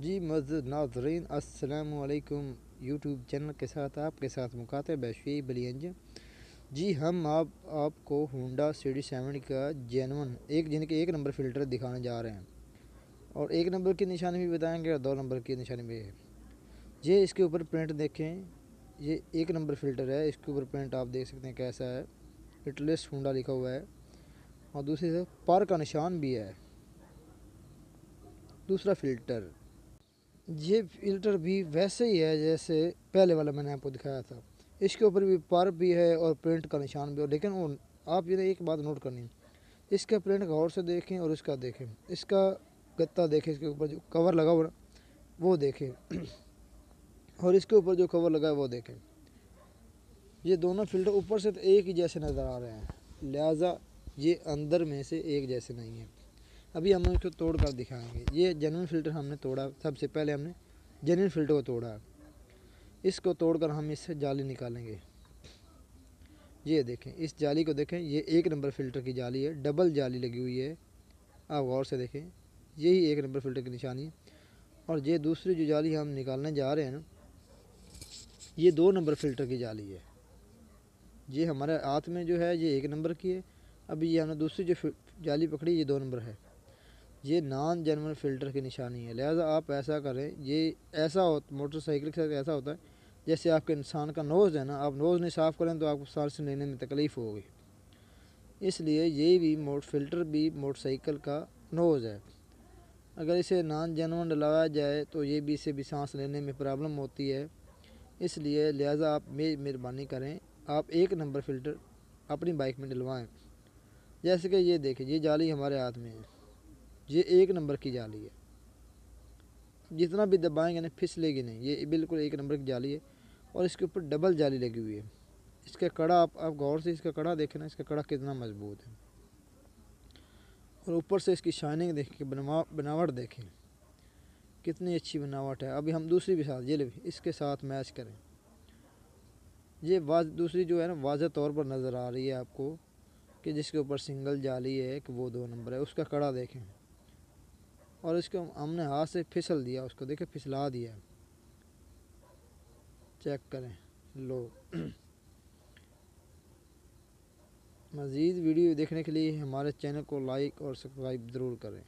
जी मज़द नाजरीन असलकुम यूट्यूब चैनल के साथ, आपके साथ मुकाते बैशी बलियंज। जी, हम आप, आपको होंडा सी सेवन का जेनवन एक जिनके एक नंबर फ़िल्टर दिखाने जा रहे हैं। और एक नंबर की निशानी भी बताएँगे और दो नंबर की निशानी भी है। ये इसके ऊपर प्रिंट देखें। ये एक नंबर फ़िल्टर है। इसके ऊपर प्रिंट आप देख सकते हैं कैसा है। इटलेस होंडा लिखा हुआ है। और दूसरी तरफ़ पर का निशान भी है। दूसरा फ़िल्टर ये फ़िल्टर भी वैसे ही है जैसे पहले वाला मैंने आपको दिखाया था। इसके ऊपर भी पर भी है और प्रिंट का निशान भी और लेकिन वो आप ये एक बात नोट करनी है। इसका प्रिंट गौर से देखें और इसका देखें। इसका गत्ता देखें, इसके ऊपर जो कवर लगा हुआ वो देखें। और इसके ऊपर जो कवर लगा है, वो देखें। ये दोनों फ़िल्टर ऊपर से तो एक ही जैसे नज़र आ रहे हैं। लिहाजा ये अंदर में से एक जैसे नहीं है। अभी हम इसको तोड़ कर दिखाएँगे। ये जेनवन फ़िल्टर हमने तोड़ा। सबसे पहले हमने जेनवन फ़िल्टर को तोड़ा। इसको तोड़कर हम इससे जाली निकालेंगे। ये देखें, इस जाली को देखें। ये एक नंबर फ़िल्टर की जाली है। डबल जाली लगी हुई है। आप गौर से देखें। यही एक नंबर फ़िल्टर की निशानी है। और ये दूसरी जो जाली हम निकालने जा रहे हैं ना, ये दो नंबर फ़िल्टर की जाली है। ये हमारे हाथ में जो है, ये एक नंबर की है। अभी ये हमने दूसरी जो जाली पकड़ी, ये दो नंबर है। ये नॉन जनरल फ़िल्टर की निशानी है। लिहाजा आप ऐसा करें, ये ऐसा हो मोटरसाइकिल के साथ ऐसा होता है, जैसे आपके इंसान का नोज़ है ना, आप नोज़ नहीं साफ़ करें तो आपको सांस लेने में तकलीफ़ होगी। इसलिए ये भी मोट फ़िल्टर भी मोटरसाइकिल का नोज़ है। अगर इसे नॉन जनवन डलाया जाए तो ये भी इसे भी सांस लेने में प्रॉब्लम होती है। इसलिए लिहाजा आप मेहरबानी करें, आप एक नंबर फ़िल्टर अपनी बाइक में डलवाएँ। जैसे कि ये देखें, ये जाली हमारे हाथ में है। ये एक नंबर की जाली है। जितना भी दबाएँगे ना, फिसलेगी नहीं। ये बिल्कुल एक नंबर की जाली है और इसके ऊपर डबल जाली लगी हुई है। इसका कड़ा, आप आप गौर से इसका कड़ा देखें ना, इसका कड़ा कितना मज़बूत है। और ऊपर से इसकी शाइनिंग देखें बनवा, बनावट देखें। कितनी अच्छी बनावट है। अभी हम दूसरी भी साथ, ये भी इसके साथ मैच करें। ये वाज, दूसरी जो है ना वाज तौर पर नज़र आ रही है आपको कि जिसके ऊपर सिंगल जाली है कि वो दो नंबर है, उसका कड़ा देखें। और इसको हमने हाथ से फिसल दिया, उसको देखे फिसला दिया चेक करें, लो। मज़ीद वीडियो देखने के लिए हमारे चैनल को लाइक और सब्सक्राइब ज़रूर करें।